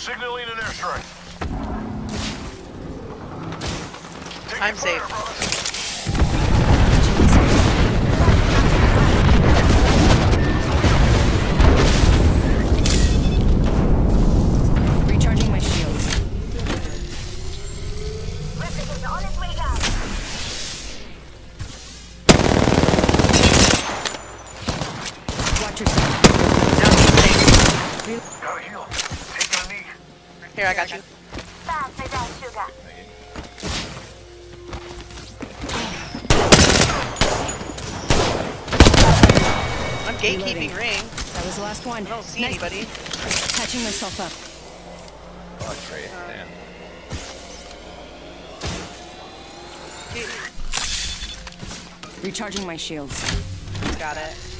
Signaling an airstrike. Taking I'm fire, safe. brother. Recharging my shields. Replicator on its way down. Watch yourself. Now he's safe. Gotta heal. Taking a knee. Here, I got you. That. I'm gatekeeping ring. That was the last one. I don't see Nice. anybody. Patching myself up. Oh, Trey, damn. Uh, Recharging my shields. Got it.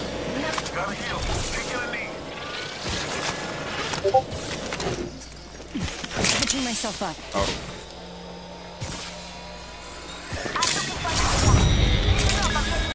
Gotta heal. Patching myself up. Oh,